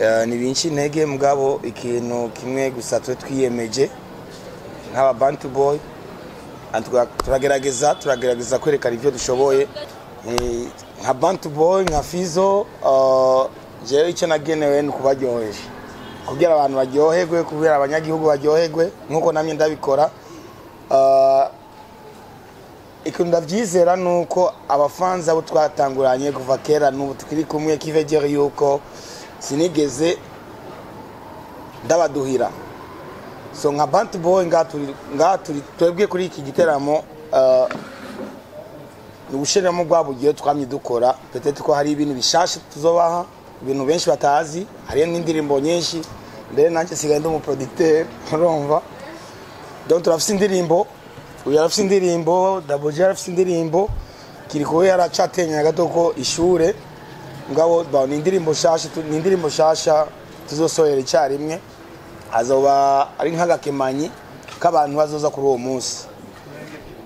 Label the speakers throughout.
Speaker 1: eh, ni benshi intege mugabo ikintu kimwe gusa twe twiyemeje bantu boyi ah, turagerageza turagerageza kwerekana ibyo dushoboye eh, nka bantu boyi nka fizo ah, njyewe icyo nagenewe ni ukubaryoheje kugira abantu baryoherwe kubera abanyagihugu baryoherwe nk'uko namwe ndabikora ah, ikintu ndabyizera ni uko abafanza abo twatanguranye kuva kera n'ubu turi kumwe kivegere yuko sinigeze ndabaduhira so nka bantu boyi ngaha turi twebwe kuri iki gitaramo ni ah, ubushiriramo twamye dukora petete ko hari ibintu bishyashya tuzobaha ibintu benshi batazi hariyo n'indirimbo nyinshi mbere nanjye nsigaye ndi umuproducteur urumva donc indirimbo uyu yarafise indirimbo daboje yarafise indirimbo kiriko yaracatenya gato ko ishure ngabo ni indirimbo shasha ni indirimbo shasha tuzosohera icyarimwe azoba ari nk'agakemanyi k'abantu bazoza kuri uwo munsi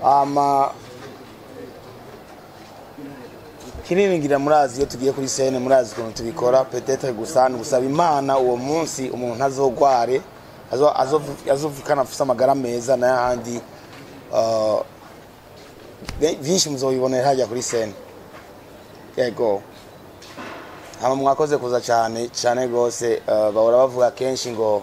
Speaker 1: ama kinini ngira murazi iyo tugiye kuri sene murazi ukuntu tubikora Petete gusa ni gusaba imana uwo munsi umuntu azogware azovukana afite amagara meza n'ayahandi byinshi uh, eh, muzobibonera hajya kuri sene yego hano mwakoze kuza cyane cyane rwose uh, bahora bavuga kenshi ngo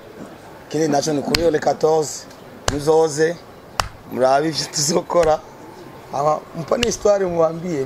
Speaker 1: kindi naco ni kuri ole 14 muzoze murabe ivyo tuzokora mpa ni mubambiye